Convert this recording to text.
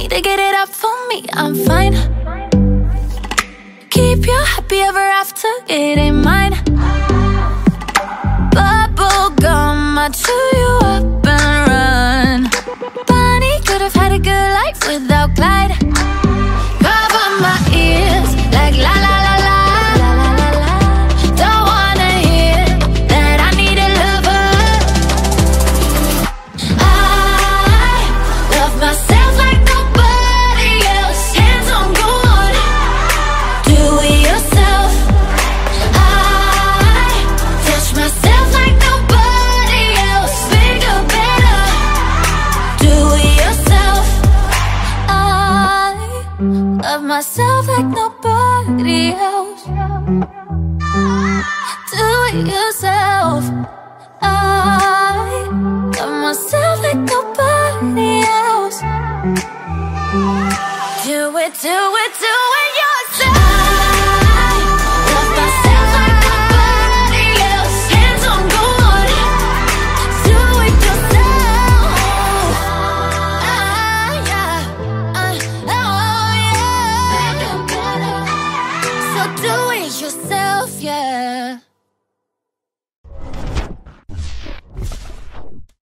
need to get it up for me, I'm fine. Keep you happy ever after, it ain't mine. Bubble gum, I chew love myself like nobody else. Do it yourself. I love myself like nobody else. Do it, do it, do it do it yourself, yeah.